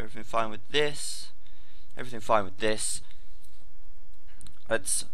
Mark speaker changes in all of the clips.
Speaker 1: Everything fine with this. Everything fine with this. Let's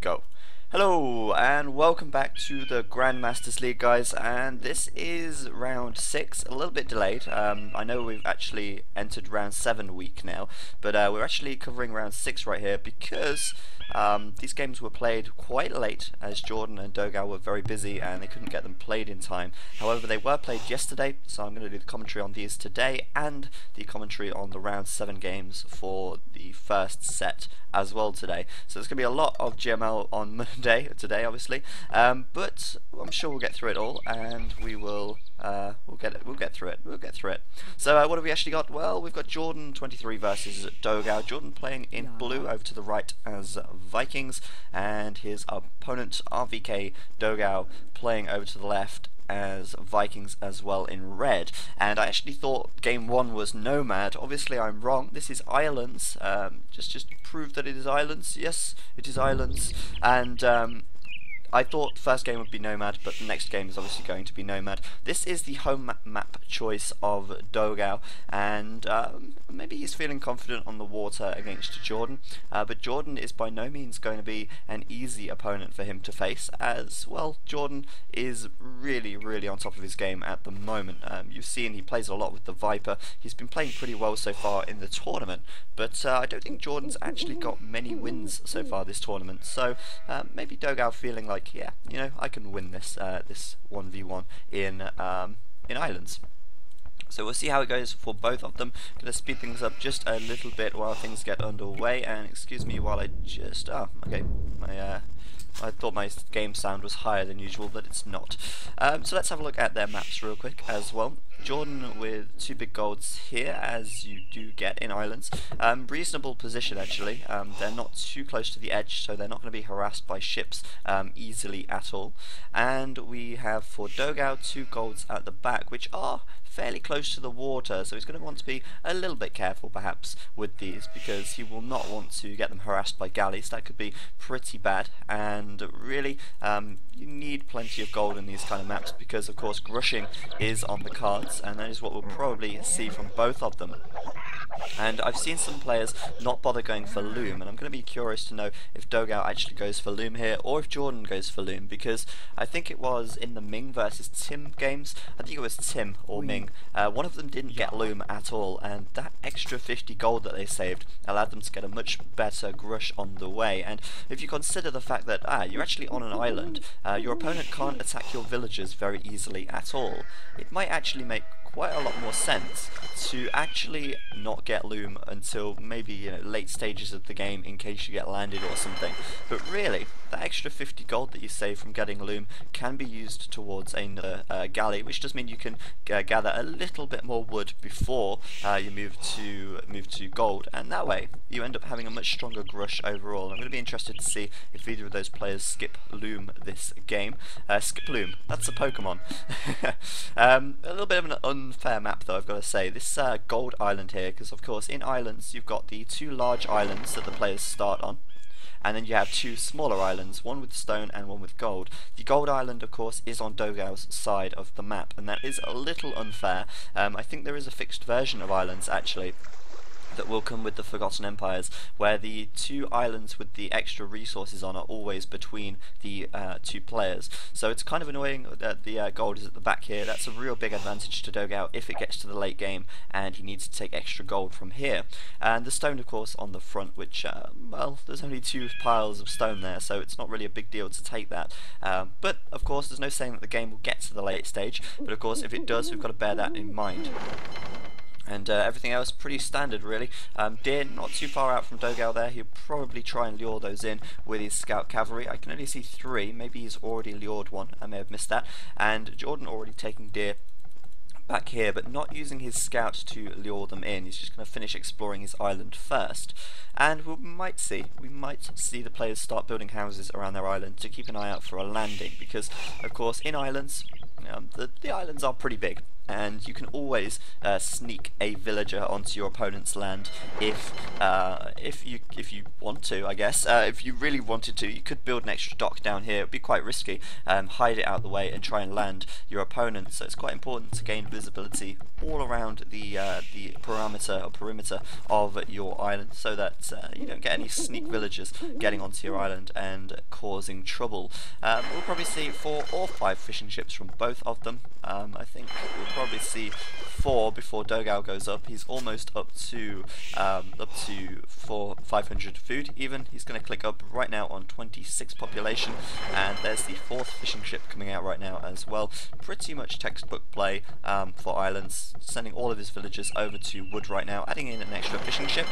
Speaker 1: go. Hello and welcome back to the Grandmasters League guys and this is round 6, a little bit delayed, um, I know we've actually entered round 7 week now but uh, we're actually covering round 6 right here because um, these games were played quite late as Jordan and Dogao were very busy and they couldn't get them played in time. However, they were played yesterday, so I'm going to do the commentary on these today and the commentary on the round 7 games for the first set as well today. So there's going to be a lot of GML on Monday, today obviously, um, but I'm sure we'll get through it all and we will uh, we'll get it. We'll get through it. We'll get through it. So uh, what have we actually got? Well, we've got Jordan 23 versus Dogao. Jordan playing in blue over to the right as Vikings, and his opponent RVK Dogao playing over to the left as Vikings as well in red. And I actually thought game one was Nomad. Obviously, I'm wrong. This is Islands. Um, just just prove that it is Islands. Yes, it is Islands. And um, I thought first game would be Nomad, but the next game is obviously going to be Nomad. This is the home map choice of Dogao, and um, maybe he's feeling confident on the water against Jordan, uh, but Jordan is by no means going to be an easy opponent for him to face, as, well, Jordan is really, really on top of his game at the moment. Um, you've seen he plays a lot with the Viper. He's been playing pretty well so far in the tournament, but uh, I don't think Jordan's actually got many wins so far this tournament, so uh, maybe Dogao feeling like like, yeah, you know, I can win this uh, this 1v1 in um, in Islands. So we'll see how it goes for both of them. Gonna speed things up just a little bit while things get underway. And excuse me while I just oh okay my uh, I thought my game sound was higher than usual, but it's not. Um, so let's have a look at their maps real quick as well. Jordan with two big golds here, as you do get in islands. Um, reasonable position actually. Um, they're not too close to the edge, so they're not going to be harassed by ships um, easily at all. And we have for Dogal two golds at the back, which are fairly close to the water, so he's going to want to be a little bit careful perhaps with these because he will not want to get them harassed by galleys. That could be pretty bad, and really um, you need plenty of gold in these kind of maps because of course grushing is on the cards, and that is what we'll probably see from both of them. And I've seen some players not bother going for Loom, and I'm going to be curious to know if Dogal actually goes for Loom here, or if Jordan goes for Loom, because I think it was in the Ming versus Tim games, I think it was Tim or Ming, uh, one of them didn't get Loom at all, and that extra 50 gold that they saved allowed them to get a much better Grush on the way, and if you consider the fact that, ah, you're actually on an island, uh, your opponent can't attack your villagers very easily at all, it might actually make quite a lot more sense to actually not get Loom until maybe you know late stages of the game in case you get landed or something. But really, that extra 50 gold that you save from getting Loom can be used towards another uh, galley, which does mean you can gather a little bit more wood before uh, you move to move to gold, and that way you end up having a much stronger Grush overall. I'm going to be interested to see if either of those players skip Loom this game. Uh, skip Loom, that's a Pokemon. um, a little bit of an un unfair map though, I've got to say. This uh, gold island here, because of course in islands you've got the two large islands that the players start on, and then you have two smaller islands, one with stone and one with gold. The gold island, of course, is on Dogao's side of the map, and that is a little unfair. Um, I think there is a fixed version of islands, actually, that will come with the Forgotten Empires, where the two islands with the extra resources on are always between the uh, two players. So it's kind of annoying that the uh, gold is at the back here. That's a real big advantage to Dogao if it gets to the late game and he needs to take extra gold from here. And the stone, of course, on the front, which, uh, well, there's only two piles of stone there, so it's not really a big deal to take that. Um, but, of course, there's no saying that the game will get to the late stage, but of course, if it does, we've got to bear that in mind and uh, everything else pretty standard really. Um, Deer not too far out from Dogao there, he'll probably try and lure those in with his scout cavalry. I can only see three, maybe he's already lured one, I may have missed that. And Jordan already taking Deer back here, but not using his scout to lure them in. He's just going to finish exploring his island first. And we might see, we might see the players start building houses around their island to keep an eye out for a landing, because, of course, in islands, Um, the, the islands are pretty big, and you can always uh, sneak a villager onto your opponent's land if uh, if you if you want to I guess. Uh, if you really wanted to you could build an extra dock down here. It would be quite risky. Um, hide it out of the way and try and land your opponent. So it's quite important to gain visibility all around the uh, the parameter or perimeter of your island so that uh, you don't get any sneak villagers getting onto your island and causing trouble. Um, we'll probably see four or five fishing ships from both of them um, I think we'll probably see four before Dogao goes up. He's almost up to um, up to four 500 food even. He's going to click up right now on 26 population and there's the fourth fishing ship coming out right now as well. Pretty much textbook play um, for islands, sending all of his villagers over to Wood right now, adding in an extra fishing ship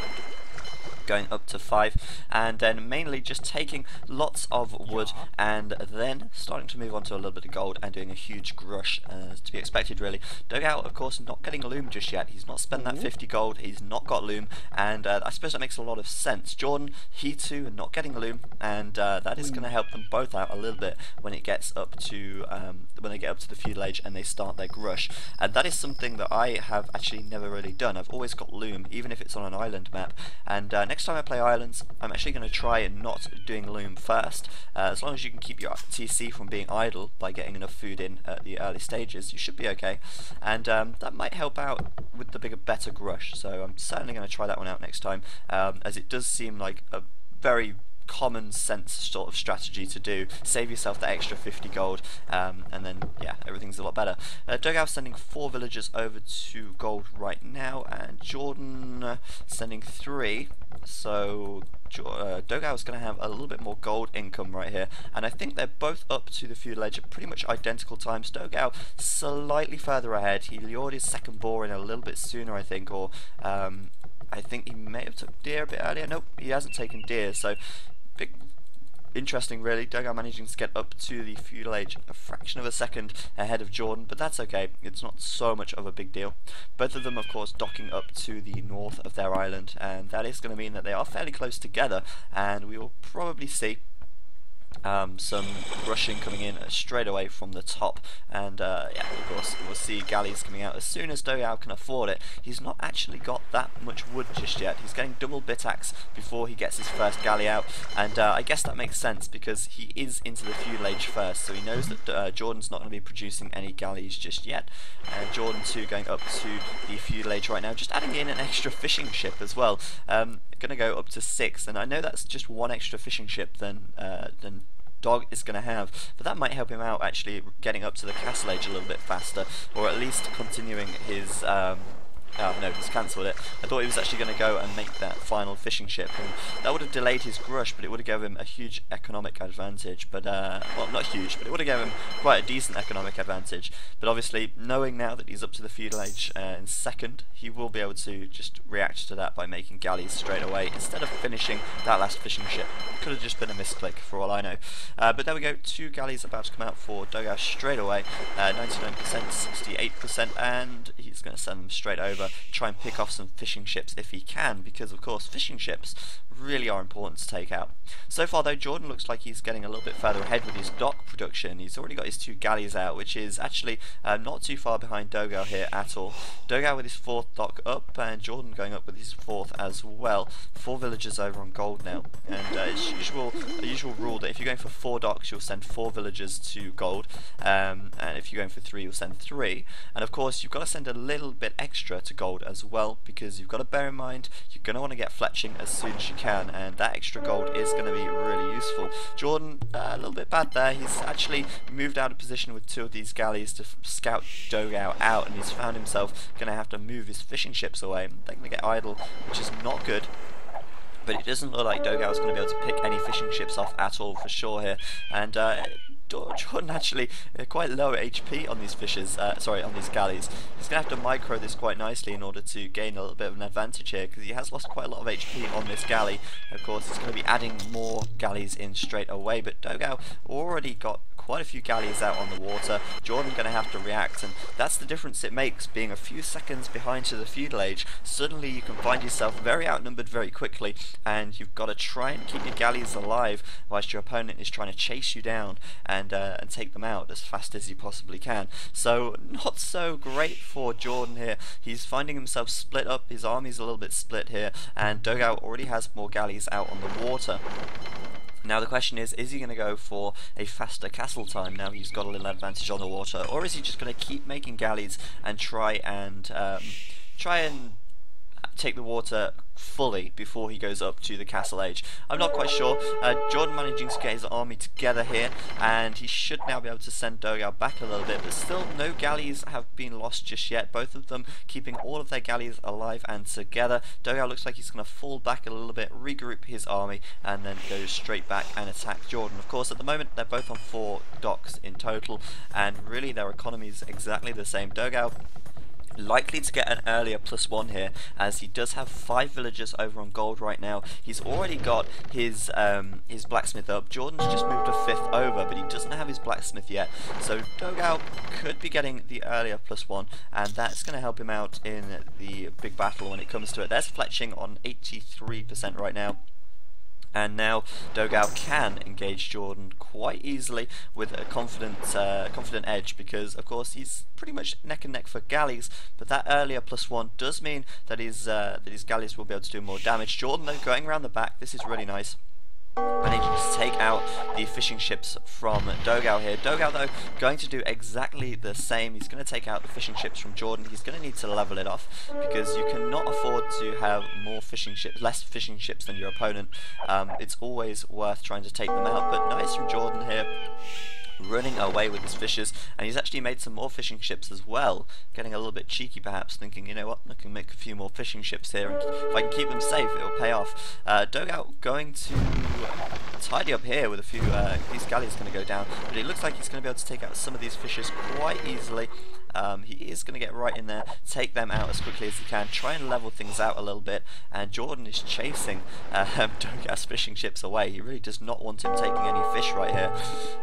Speaker 1: going up to 5 and then mainly just taking lots of wood and then starting to move on to a little bit of gold and doing a huge grush uh, to be expected really. Dogao of course not getting loom just yet, he's not spent that 50 gold, he's not got loom and uh, I suppose that makes a lot of sense. Jordan, he too not getting loom and uh, that is going to help them both out a little bit when it gets up to um, when they get up to the feudal age and they start their grush and that is something that I have actually never really done. I've always got loom even if it's on an island map. And uh, next time I play Islands, I'm actually going to try and not doing Loom first. Uh, as long as you can keep your TC from being idle by getting enough food in at the early stages, you should be okay. And um, that might help out with the bigger, better Grush. So I'm certainly going to try that one out next time, um, as it does seem like a very common sense sort of strategy to do. Save yourself that extra 50 gold, um, and then, yeah, everything's a lot better. Uh, Dogao sending four villagers over to gold right now, and Jordan sending three. So uh, Dogao is going to have a little bit more gold income right here, and I think they're both up to the feudal age at pretty much identical times. Dogao slightly further ahead. He lured his second boar in a little bit sooner, I think, or um, I think he may have took deer a bit earlier. Nope, he hasn't taken deer, so big interesting really. Dogao managing to get up to the feudal age a fraction of a second ahead of Jordan, but that's okay. It's not so much of a big deal. Both of them, of course, docking up to the north of their island, and that is going to mean that they are fairly close together, and we will probably see um, some rushing coming in straight away from the top. And uh, yeah of course we'll see galleys coming out. As soon as Dogao can afford it he's not actually got that much wood just yet. He's getting double bit axe before he gets his first galley out. And uh, I guess that makes sense because he is into the feudal age first. So he knows that uh, Jordan's not going to be producing any galleys just yet. And Jordan too going up to the feudal age right now just adding in an extra fishing ship as well. Um, gonna go up to six and I know that's just one extra fishing ship than uh, than dog is going to have. But that might help him out actually getting up to the castle age a little bit faster, or at least continuing his um, Oh no, he's cancelled it. I thought he was actually going to go and make that final fishing ship, and that would have delayed his grush, but it would have given him a huge economic advantage. But uh, well, not huge, but it would have given him quite a decent economic advantage. But obviously, knowing now that he's up to the feudal age uh, in second, he will be able to just react to that by making galleys straight away instead of finishing that last fishing ship. Could have just been a misclick for all I know. Uh, but there we go, two galleys about to come out for Dogash straight away. 99%, uh, 68%, and he's going to send them straight over try and pick off some fishing ships if he can, because of course fishing ships really are important to take out. So far though, Jordan looks like he's getting a little bit further ahead with his dock production. He's already got his two galleys out, which is actually uh, not too far behind Dogao here at all. Dogao with his fourth dock up, and Jordan going up with his fourth as well. Four villagers over on gold now, and uh, it's usual, a usual rule that if you're going for four docks, you'll send four villagers to gold, um, and if you're going for three, you'll send three. And of course, you've got to send a little bit extra to gold as well, because you've got to bear in mind, you're going to want to get fletching as soon as you can can, and that extra gold is going to be really useful. Jordan, uh, a little bit bad there. He's actually moved out of position with two of these galleys to scout Dogao out, and he's found himself going to have to move his fishing ships away. They're going to get idle, which is not good but it doesn't look like Dogao is going to be able to pick any fishing ships off at all for sure here. And uh, Jordan actually uh, quite low HP on these fishes, uh, sorry, on these galleys. He's going to have to micro this quite nicely in order to gain a little bit of an advantage here, because he has lost quite a lot of HP on this galley. Of course, he's going to be adding more galleys in straight away, but Dogao already got quite a few galleys out on the water. Jordan going to have to react, and that's the difference it makes, being a few seconds behind to the feudal age. Suddenly you can find yourself very outnumbered very quickly, and you've got to try and keep your galleys alive whilst your opponent is trying to chase you down and, uh, and take them out as fast as you possibly can. So not so great for Jordan here. He's finding himself split up, his army's a little bit split here, and Dogao already has more galleys out on the water. Now the question is, is he going to go for a faster castle time now he's got a little advantage on the water, or is he just going to keep making galleys and try and um, try and take the water fully before he goes up to the castle age. I'm not quite sure. Uh, Jordan managing to get his army together here and he should now be able to send Dogao back a little bit but still no galleys have been lost just yet. Both of them keeping all of their galleys alive and together. Dogao looks like he's going to fall back a little bit, regroup his army and then go straight back and attack Jordan. Of course at the moment they're both on four docks in total and really their economy is exactly the same. Dogao likely to get an earlier plus one here as he does have five villagers over on gold right now. He's already got his um, his blacksmith up. Jordan's just moved a fifth over but he doesn't have his blacksmith yet. So Dogao could be getting the earlier plus one and that's going to help him out in the big battle when it comes to it. There's Fletching on 83% right now and now Dogao can engage Jordan quite easily with a confident uh, confident edge because of course he's pretty much neck and neck for galleys but that earlier plus one does mean that his uh, that his galleys will be able to do more damage. Jordan though going around the back this is really nice managing to take out the fishing ships from Dogao here. Dogao though going to do exactly the same. He's going to take out the fishing ships from Jordan. He's going to need to level it off because you cannot afford to have more fishing ships, less fishing ships than your opponent. Um, it's always worth trying to take them out. But nice from Jordan here running away with his fishes, and he's actually made some more fishing ships as well, getting a little bit cheeky perhaps, thinking, you know what, I can make a few more fishing ships here, and if I can keep them safe, it'll pay off. Uh, Dogao going to tidy up here with a few, uh, these galleys going to go down, but it looks like he's going to be able to take out some of these fishes quite easily, um, he is going to get right in there, take them out as quickly as he can, try and level things out a little bit, and Jordan is chasing um, Dogao's fishing ships away. He really does not want him taking any fish right here.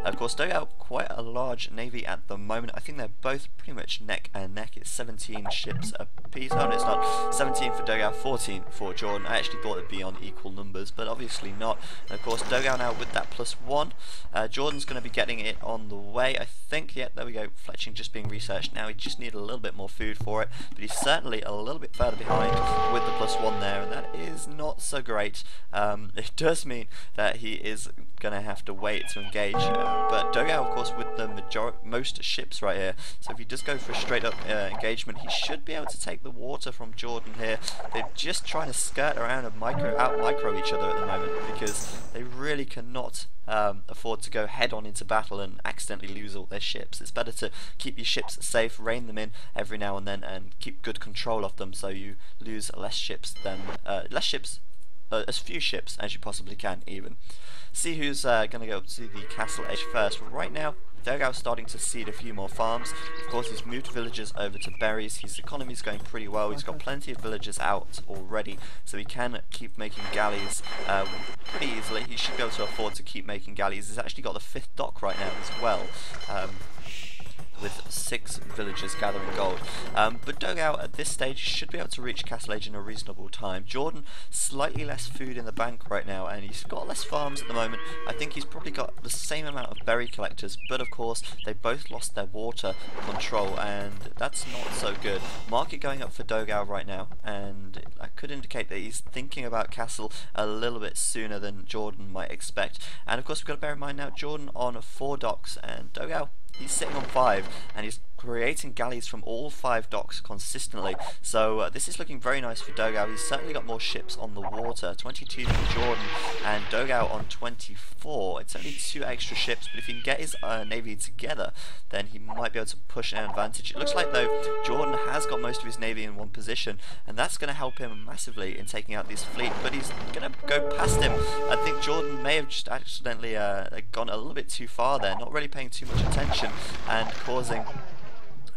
Speaker 1: Of course, Dogao quite a large navy at the moment. I think they're both pretty much neck and neck. It's 17 ships a piece. Oh, no, it's not. 17 for Dogao, 14 for Jordan. I actually thought it'd be on equal numbers, but obviously not. And of course, Dogao now with that plus one. Uh, Jordan's going to be getting it on the way. I think, yeah, there we go. Fletching just being researched now. He just needed a little bit more food for it, but he's certainly a little bit further behind with the plus one there, and that is not so great. Um, it does mean that he is going to have to wait to engage, uh, but Dogao, of course, with the major most ships right here, so if he does go for a straight up uh, engagement, he should be able to take the water from Jordan here. They're just trying to skirt around and micro out micro each other at the moment because they really cannot um, afford to go head on into battle and accidentally lose all their ships. It's better to keep your ships safe, rein them in every now and then, and keep good control of them so you lose less ships than uh, less ships, uh, as few ships as you possibly can, even. See who's uh, going to go to the castle edge first. Right now, Dogao's starting to seed a few more farms. Of course, he's moved villagers over to berries. His economy is going pretty well. He's got plenty of villagers out already, so he can keep making galleys um, pretty easily. He should be able to afford to keep making galleys. He's actually got the fifth dock right now as well. Um, with six villagers gathering gold. Um, but Dogao at this stage should be able to reach Castle Age in a reasonable time. Jordan, slightly less food in the bank right now, and he's got less farms at the moment. I think he's probably got the same amount of berry collectors, but of course they both lost their water control, and that's not so good. Market going up for Dogao right now, and I could indicate that he's thinking about Castle a little bit sooner than Jordan might expect. And of course we've got to bear in mind now Jordan on four docks, and Dogao he's sitting on five and he's creating galleys from all five docks consistently. So uh, this is looking very nice for Dogao. He's certainly got more ships on the water. 22 for Jordan and Dogao on 24. It's only two extra ships, but if he can get his uh, navy together, then he might be able to push an advantage. It looks like, though, Jordan has got most of his navy in one position, and that's going to help him massively in taking out this fleet, but he's going to go past him. I think Jordan may have just accidentally uh, gone a little bit too far there, not really paying too much attention, and causing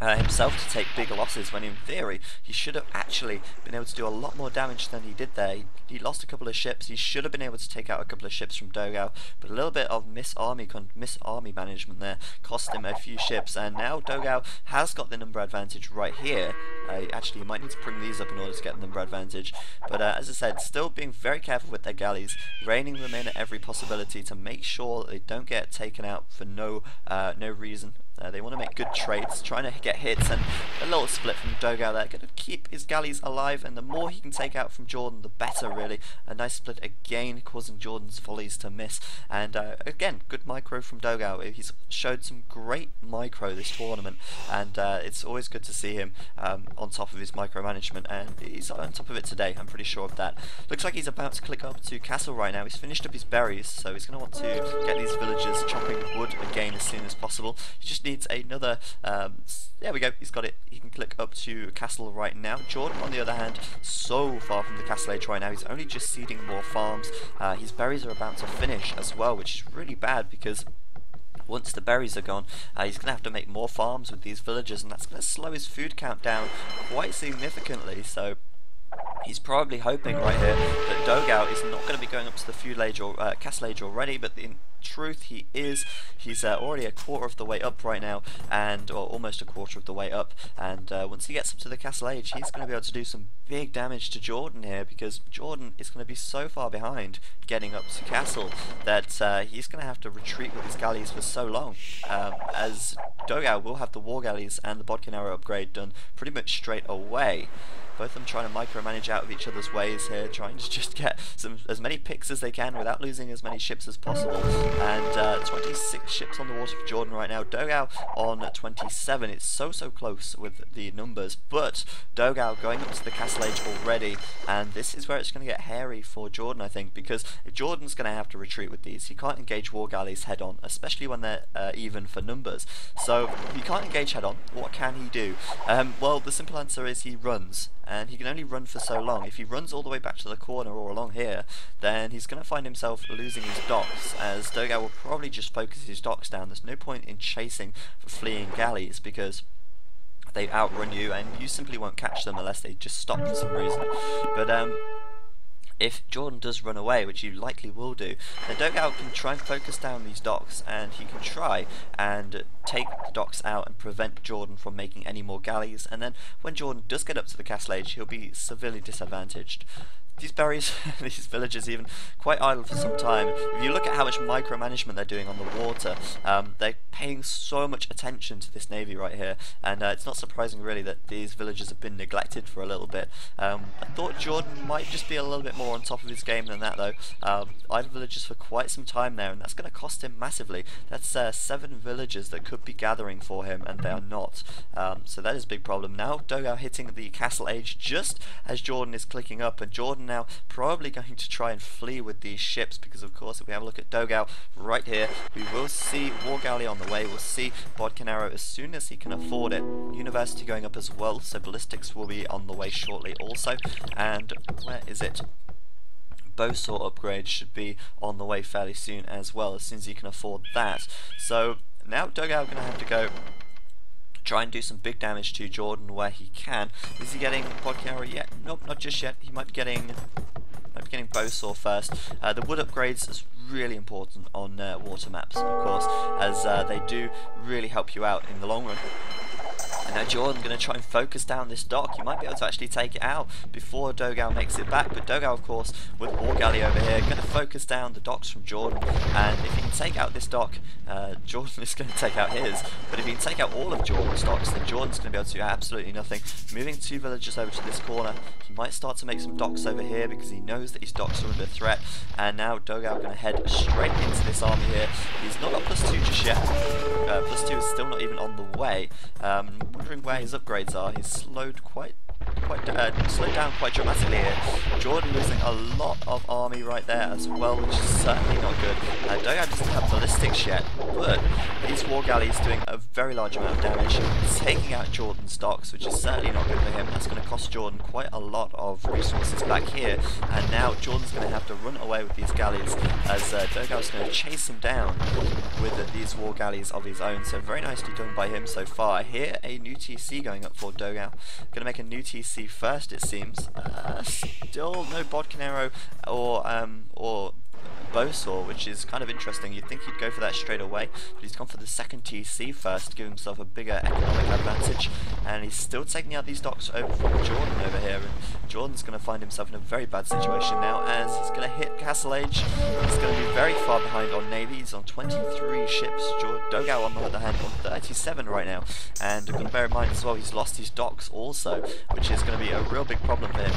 Speaker 1: uh, himself to take big losses when in theory he should have actually been able to do a lot more damage than he did there. He, he lost a couple of ships, he should have been able to take out a couple of ships from Dogao, but a little bit of miss army miss army management there cost him a few ships and now Dogao has got the number advantage right here. Uh, actually he might need to bring these up in order to get the number advantage, but uh, as I said, still being very careful with their galleys, reining them in at every possibility to make sure they don't get taken out for no uh, no reason uh, they want to make good trades, trying to get hits, and a little split from Dogao there. Going to keep his galleys alive, and the more he can take out from Jordan, the better, really. A nice split again, causing Jordan's volleys to miss. And uh, again, good micro from Dogao. He's showed some great micro this tournament, and uh, it's always good to see him um, on top of his micromanagement, and he's on top of it today, I'm pretty sure of that. Looks like he's about to click up to Castle right now. He's finished up his berries, so he's going to want to get these villagers chopping wood again as soon as possible. He just needs another, um, there we go, he's got it. He can click up to castle right now. Jordan, on the other hand, so far from the castle age right now. He's only just seeding more farms. Uh, his berries are about to finish as well, which is really bad because once the berries are gone, uh, he's going to have to make more farms with these villagers, and that's going to slow his food count down quite significantly. So He's probably hoping right here that Dogao is not going to be going up to the feud age or uh, castle age already, but in truth he is. He's uh, already a quarter of the way up right now, and or almost a quarter of the way up. And uh, once he gets up to the castle age, he's going to be able to do some big damage to Jordan here because Jordan is going to be so far behind getting up to castle that uh, he's going to have to retreat with his galleys for so long. Um, as Dogao will have the war galleys and the Bodkin arrow upgrade done pretty much straight away. Both of them trying to micromanage out of each other's ways here, trying to just get some as many picks as they can without losing as many ships as possible. And uh, 26 ships on the water for Jordan right now. Dogao on 27. It's so, so close with the numbers. But Dogao going up to the castle age already. And this is where it's going to get hairy for Jordan, I think. Because Jordan's going to have to retreat with these, he can't engage war galleys head on, especially when they're uh, even for numbers. So he can't engage head on, what can he do? Um, well, the simple answer is he runs and he can only run for so long. If he runs all the way back to the corner or along here, then he's going to find himself losing his docks, as Dogao will probably just focus his docks down. There's no point in chasing for fleeing galleys, because they outrun you, and you simply won't catch them unless they just stop for some reason. But um, if Jordan does run away, which you likely will do, then Dogao can try and focus down these docks, and he can try and take the docks out and prevent Jordan from making any more galleys, and then when Jordan does get up to the castle age, he'll be severely disadvantaged these berries, these villagers even, quite idle for some time. If you look at how much micromanagement they're doing on the water, um, they're paying so much attention to this navy right here, and uh, it's not surprising really that these villagers have been neglected for a little bit. Um, I thought Jordan might just be a little bit more on top of his game than that though. Um, idle villagers for quite some time there, and that's going to cost him massively. That's uh, seven villagers that could be gathering for him, and they are not. Um, so that is a big problem. Now Dogao hitting the castle age just as Jordan is clicking up, and Jordan now probably going to try and flee with these ships because of course if we have a look at Dogao right here we will see War Galley on the way, we'll see Bodkin Arrow as soon as he can afford it. University going up as well so Ballistics will be on the way shortly also and where is it? Bowsaw upgrade should be on the way fairly soon as well, as soon as he can afford that. So now Dogao going to have to go try and do some big damage to Jordan where he can. Is he getting Bodkin Arrow yet? Nope, not just yet. He might be getting might be getting Bowsaw first. Uh, the wood upgrades is really important on uh, water maps, of course, as uh, they do really help you out in the long run. And now Jordan going to try and focus down this dock. He might be able to actually take it out before Dogao makes it back. But Dogao, of course, with Galley over here, going to focus down the docks from Jordan. And if he can take out this dock, uh, Jordan is going to take out his. But if he can take out all of Jordan's docks, then Jordan's going to be able to do absolutely nothing. Moving two villagers over to this corner, he might start to make some docks over here because he knows that his docks are under threat. And now Dogao going to head straight into this army here. He's not got plus two just yet. Uh, plus two is still not even on the way. Um, wondering where his upgrades are. He's slowed quite quite uh, slowed down quite dramatically here. Jordan losing a lot of army right there as well, which is certainly not good. Uh, Dogao doesn't have ballistics yet, but these war galleys doing a very large amount of damage, taking out Jordan's docks, which is certainly not good for him. That's going to cost Jordan quite a lot of resources back here, and now Jordan's going to have to run away with these galleys as uh, Dogao's going to chase him down with uh, these war galleys of his own. So very nicely done by him so far. Here, a new TC going up for Dogao. Going to make a new TC first, it seems. Uh, still no Bodkin Arrow or um, or Bowsaw, which is kind of interesting. You'd think he'd go for that straight away, but he's gone for the second TC first to give himself a bigger economic advantage, and he's still taking out these docks over from Jordan over here, and Jordan's going to find himself in a very bad situation now, as he's going to hit Castle Age. He's going to be very far behind on Navy. He's on 23 ships. Dogao, on the other hand, on 37 right now, and you've got to bear in mind as well, he's lost his docks also, which is going to be a real big problem for him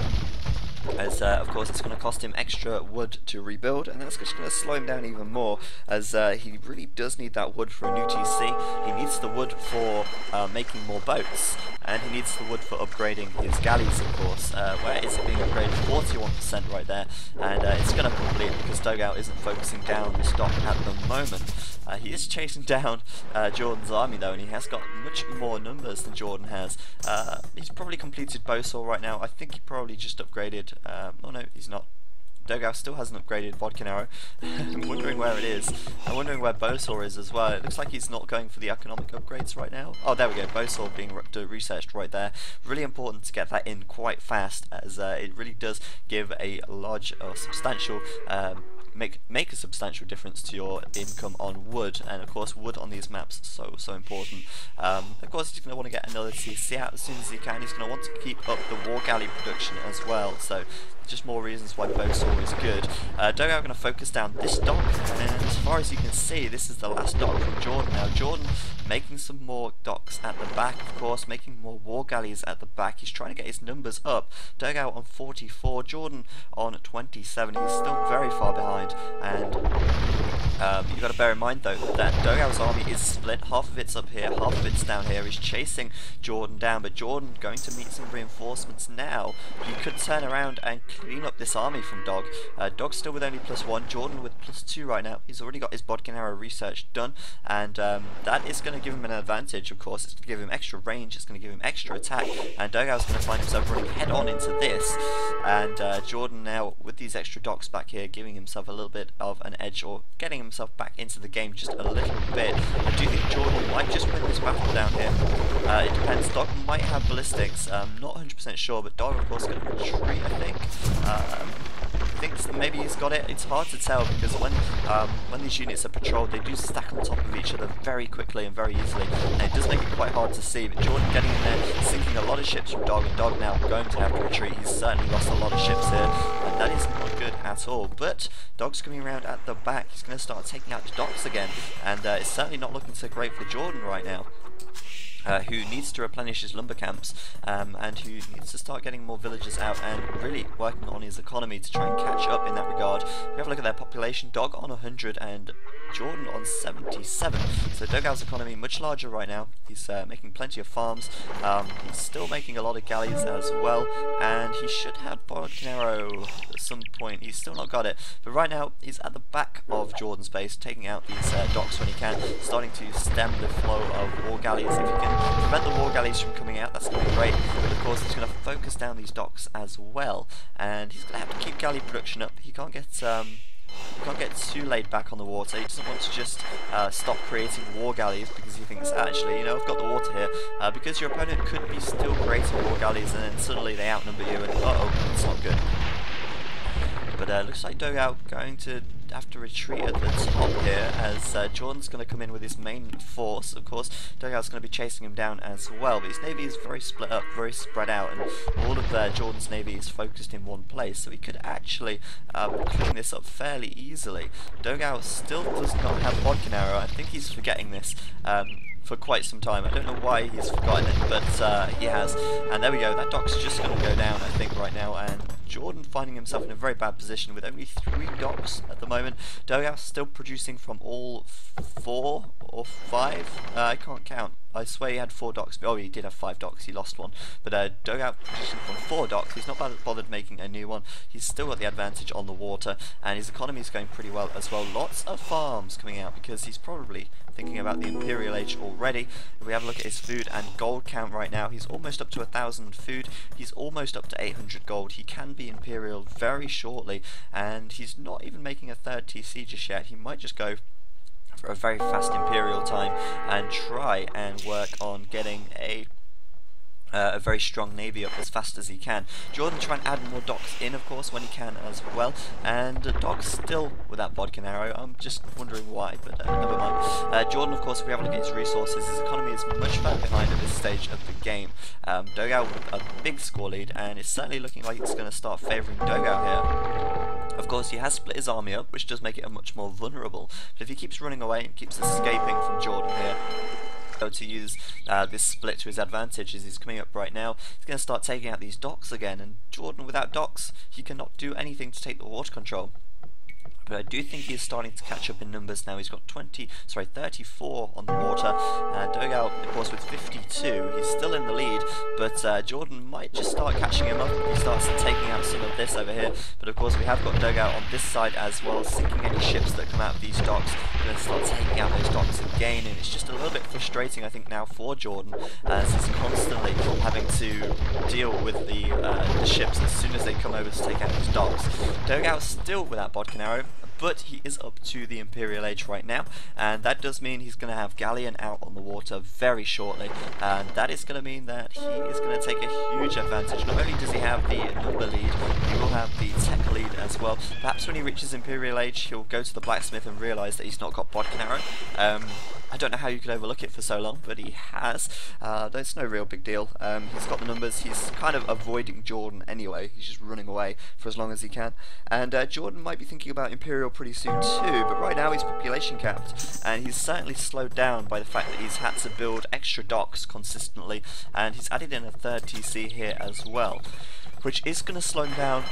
Speaker 1: as uh, of course it's going to cost him extra wood to rebuild and that's just going to slow him down even more as uh, he really does need that wood for a new TC he needs the wood for uh, making more boats and he needs the wood for upgrading his galleys of course uh, where is it being upgraded 41% right there and uh, it's going to complete because Dogao isn't focusing down the dock at the moment uh, he is chasing down Jordan's army though, and he has got much more numbers than Jordan has. He's probably completed Bowsaw right now. I think he probably just upgraded. Um, oh no, he's not. Dogao still hasn't upgraded Vodka I'm wondering where it is. I'm wondering where Bowsaw is as well. It looks like he's not going for the economic upgrades right now. Oh, there we go. Bowsaw being re researched right there. Really important to get that in quite fast as uh, it really does give a large or substantial um, make make a substantial difference to your income on wood. And of course wood on these maps so so important. Um, of course he's going to want to get another CC out as soon as he can. He's going to want to keep up the war galley production as well. So just more reasons why Bowsaw is good. Uh, Dogao going to focus down this dock, and as far as you can see, this is the last dock from Jordan. Now, Jordan making some more docks at the back, of course, making more war galleys at the back. He's trying to get his numbers up. Dogao on 44, Jordan on 27. He's still very far behind, and um, you've got to bear in mind, though, that Dogao's army is split. Half of it's up here, half of it's down here. He's chasing Jordan down, but Jordan going to meet some reinforcements now. He could turn around and clean up this army from Dog. Uh, Dog's still with only plus one, Jordan with plus two right now. He's already got his Bodkin Arrow research done, and um, that is going to give him an advantage, of course. It's going to give him extra range, it's going to give him extra attack, and Dogao's going to find himself running head on into this. And uh, Jordan now, with these extra docks back here, giving himself a little bit of an edge, or getting himself back into the game just a little bit. I do think Jordan might just win this battle down here. Uh, it depends. Dog might have ballistics, um, not 100% sure, but Dog, of course, going to retreat, I think. Um, thinks maybe he's got it. It's hard to tell because when um, when these units are patrolled, they do stack on top of each other very quickly and very easily, and it does make it quite hard to see. But Jordan getting in there, sinking a lot of ships from Dog, and Dog now going to have to retreat. He's certainly lost a lot of ships here, and that is not good at all. But Dog's coming around at the back. He's going to start taking out the docks again, and uh, it's certainly not looking so great for Jordan right now. Uh, who needs to replenish his lumber camps um, and who needs to start getting more villagers out and really working on his economy to try and catch up in that regard. We have a look at their population, Dog on 100 and Jordan on 77. So Dogao's economy much larger right now. He's uh, making plenty of farms. Um, he's still making a lot of galleys as well and he should have Bodkin Arrow at some point. He's still not got it. But right now he's at the back of Jordan's base taking out these uh, docks when he can, starting to stem the flow of war galleys if he can prevent the war galleys from coming out, that's going to be great. But of course, he's going to focus down these docks as well, and he's going to have to keep galley production up. He can't get um, he can't get too laid back on the water. He doesn't want to just uh, stop creating war galleys because he thinks, actually, you know, I've got the water here. Uh, because your opponent could be still creating war galleys and then suddenly they outnumber you and, uh-oh, it's not good. But uh, looks like Dogao going to have to retreat at the top here as uh, Jordan's going to come in with his main force. Of course, Dogao's going to be chasing him down as well. But his navy is very split up, very spread out, and all of uh, Jordan's navy is focused in one place. So he could actually um, clean this up fairly easily. Dogao still does not have Bodkin Arrow. I think he's forgetting this. Um, for quite some time. I don't know why he's forgotten it, but uh, he has. And there we go, that dock's just going to go down, I think, right now, and Jordan finding himself in a very bad position with only three docks at the moment. Dogao still producing from all four or five, uh, I can't count. I swear he had four docks. Oh, he did have five docks. He lost one. But uh, Dogao from four docks. He's not bothered making a new one. He's still got the advantage on the water, and his economy is going pretty well as well. Lots of farms coming out because he's probably thinking about the Imperial Age already. If we have a look at his food and gold count right now, he's almost up to a thousand food. He's almost up to 800 gold. He can be Imperial very shortly, and he's not even making a third TC just yet. He might just go a very fast Imperial time and try and work on getting a uh, a very strong navy up as fast as he can. Jordan trying to add more docks in, of course, when he can as well. And uh, docks still without Bodkin Arrow. I'm just wondering why, but uh, never mind. Uh, Jordan, of course, if we have a look at his resources, his economy is much further behind at this stage of the game. Um, Dogao a big score lead, and it's certainly looking like it's going to start favouring Dogao here. Of course, he has split his army up, which does make it a much more vulnerable. But if he keeps running away and keeps escaping from Jordan here, to use uh, this split to his advantage as he's coming up right now. He's going to start taking out these docks again, and Jordan without docks, he cannot do anything to take the water control but I do think he is starting to catch up in numbers now. He's got 20, sorry, 34 on the water. Uh, Dogao, of course, with 52. He's still in the lead, but uh, Jordan might just start catching him up. He starts taking out some of this over here, but of course we have got Dogao on this side as well, sinking any ships that come out of these docks. Going to start taking out those docks again, and it's just a little bit frustrating, I think, now for Jordan, as he's constantly having to deal with the, uh, the ships as soon as they come over to take out these docks. Dogao still without Bodkin Arrow, but he is up to the Imperial Age right now, and that does mean he's going to have Galleon out on the water very shortly, and that is going to mean that he is going to take a huge advantage. Not only does he have the number lead, he will have the tech lead as well. Perhaps when he reaches Imperial Age, he'll go to the blacksmith and realise that he's not got Bodkin Arrow. Um, I don't know how you could overlook it for so long, but he has. Uh, that's no real big deal. Um, he's got the numbers. He's kind of avoiding Jordan anyway. He's just running away for as long as he can. And uh, Jordan might be thinking about Imperial pretty soon too, but right now he's population capped. And he's certainly slowed down by the fact that he's had to build extra docks consistently. And he's added in a third TC here as well, which is going to slow him down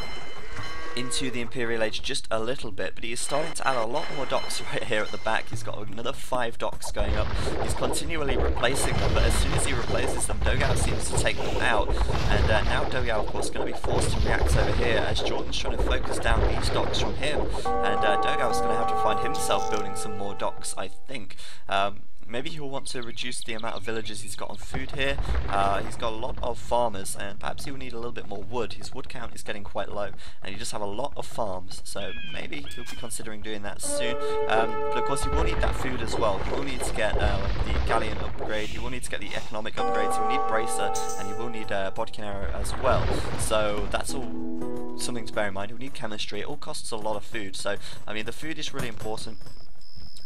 Speaker 1: into the Imperial Age just a little bit, but he is starting to add a lot more docks right here at the back. He's got another five docks going up. He's continually replacing them, but as soon as he replaces them, Dogao seems to take them out. And uh, now Dogao, of course, going to be forced to react over here as Jordan's trying to focus down these docks from him. And uh, Dogao is going to have to find himself building some more docks, I think. Um, Maybe he'll want to reduce the amount of villagers he's got on food here. Uh, he's got a lot of farmers, and perhaps he will need a little bit more wood. His wood count is getting quite low, and he just have a lot of farms, so maybe he'll be considering doing that soon. Um, but of course, he will need that food as well. He will need to get uh, the galleon upgrade, he will need to get the economic upgrades, he will need bracer, and he will need uh, bodkin arrow as well. So that's all something to bear in mind. He'll need chemistry. It all costs a lot of food, so I mean the food is really important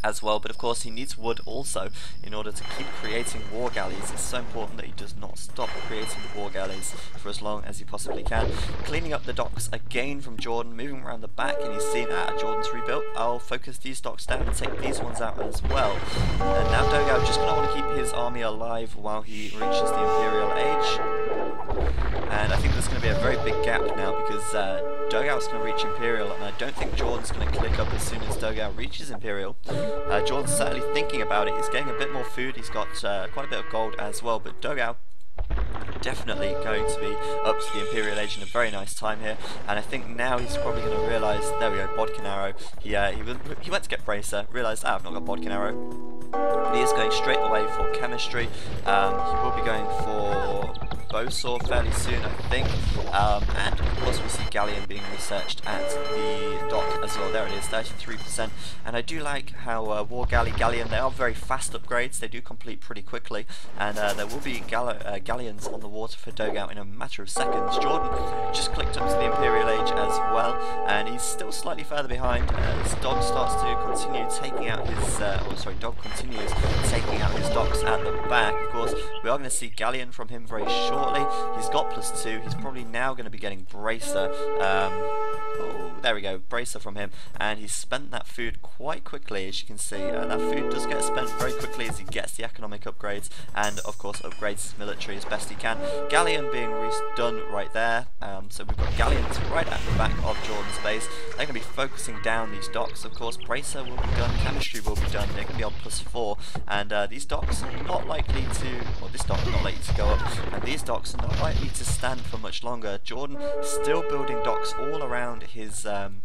Speaker 1: as well, but of course he needs wood also in order to keep creating war galleys. It's so important that he does not stop creating the war galleys for as long as he possibly can. Cleaning up the docks again from Jordan, moving around the back, and he's seen, that Jordan's rebuilt. I'll focus these docks down and take these ones out as well. And now Dogao just going to want to keep his army alive while he reaches the Imperial Age. And I think there's going to be a very big gap now because uh, Dogao's going to reach Imperial, and I don't think Jordan's going to click up as soon as Dogao reaches Imperial. Uh, Jordan's certainly thinking about it. He's getting a bit more food. He's got uh, quite a bit of gold as well. But Dogao definitely going to be up to the Imperial Age in a very nice time here. And I think now he's probably going to realise, there we go, Bodkin Arrow. He, uh, he, he went to get Bracer, realised, ah, I've not got Bodkin Arrow. But he is going straight away for Chemistry. Um, he will be going for Bowsaw fairly soon, I think. Um, and of course we see Galleon being researched at the dock as well. There it is, 33%. And I do like how uh, War Galley, Galleon, they are very fast upgrades. They do complete pretty quickly. And uh, there will be uh, Galleons on the water for Dogao in a matter of seconds. Jordan just clicked up to the Imperial Age as well. And he's still slightly further behind as Dog starts to continue taking out his, uh, oh sorry, Dog continues taking out his docks at the back. Of course, we are going to see Galleon from him very shortly. He's got plus two. He's probably now going to be getting Bracer. Um, oh, there we go, bracer from him, and he's spent that food quite quickly, as you can see. Uh, that food does get spent very quickly as he gets the economic upgrades, and of course upgrades his military as best he can. Galleon being done right there, um, so we've got Galleons right at the back of Jordan's base. They're going to be focusing down these docks, of course. Bracer will be done, Chemistry will be done, they're going to be on plus 4, and uh, these docks are not likely to, well this dock is not likely to go up, and these docks are not likely to stand for much longer. Jordan still building docks all around his um,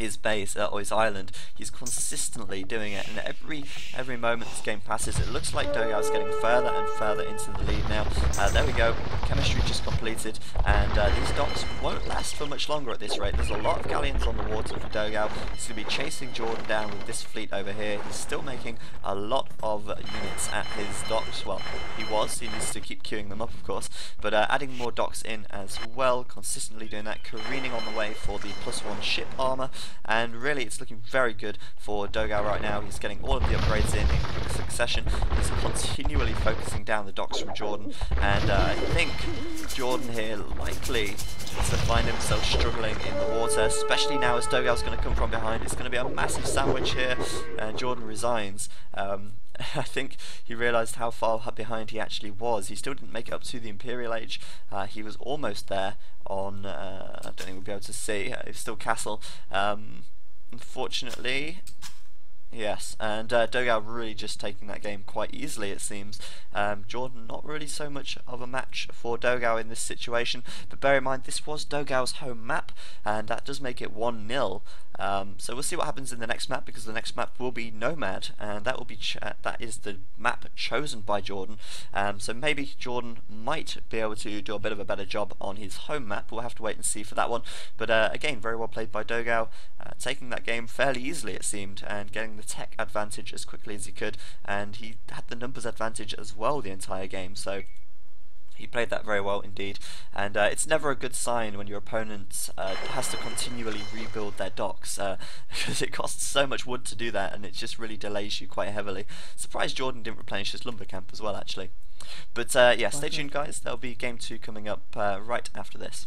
Speaker 1: his base uh, or his island. He's consistently doing it, and every every moment this game passes, it looks like is getting further and further into the lead now. Uh, there we go, chemistry just completed, and uh, these docks won't last for much longer at this rate. There's a lot of galleons on the water for Dogao. He's going to be chasing Jordan down with this fleet over here. He's still making a lot of units at his docks. Well, he was. He needs to keep queuing them up, of course, but uh, adding more docks in as well, consistently doing that, careening on the way for the plus one ship armor and really it's looking very good for Dogao right now. He's getting all of the upgrades in in quick succession. He's continually focusing down the docks from Jordan, and uh, I think Jordan here likely to find himself struggling in the water, especially now as Dogao's going to come from behind. It's going to be a massive sandwich here, and Jordan resigns. Um, I think he realised how far behind he actually was. He still didn't make it up to the Imperial Age. Uh, he was almost there on, uh, I don't think we'll be able to see, uh, it's still Castle. Um, unfortunately, Yes, and uh, Dogao really just taking that game quite easily, it seems. Um, Jordan, not really so much of a match for Dogao in this situation, but bear in mind this was Dogao's home map, and that does make it 1 0. Um, so we'll see what happens in the next map because the next map will be Nomad, and that will be that is the map chosen by Jordan. Um, so maybe Jordan might be able to do a bit of a better job on his home map. We'll have to wait and see for that one. But uh, again, very well played by Dogao, uh, taking that game fairly easily it seemed, and getting the tech advantage as quickly as he could. And he had the numbers advantage as well the entire game. So he played that very well indeed, and uh, it's never a good sign when your opponent uh, has to continually rebuild their docks uh, because it costs so much wood to do that, and it just really delays you quite heavily. Surprised Jordan didn't replenish his lumber camp as well, actually. But uh, yeah, stay tuned, guys. There'll be game two coming up uh, right after this.